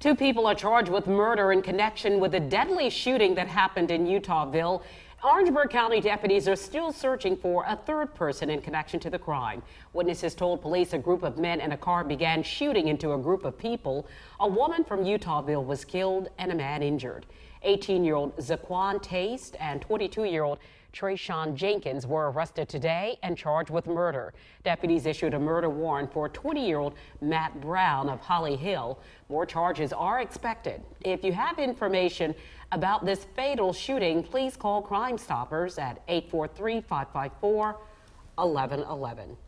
Two people are charged with murder in connection with a deadly shooting that happened in Eutawville. Orangeburg County deputies are still searching for a third person in connection to the crime. Witnesses told police a group of men in a car began shooting into a group of people. A woman from Eutawville was killed and a man injured. 18 year old Zaquan Taste and 22 year old Trayshawn Jenkins were arrested today and charged with murder. Deputies issued a murder warrant for 20 year old Matt Brown of Holly Hill. More charges are expected. If you have information about this fatal shooting, please call Crime Stoppers at 843 554 1111.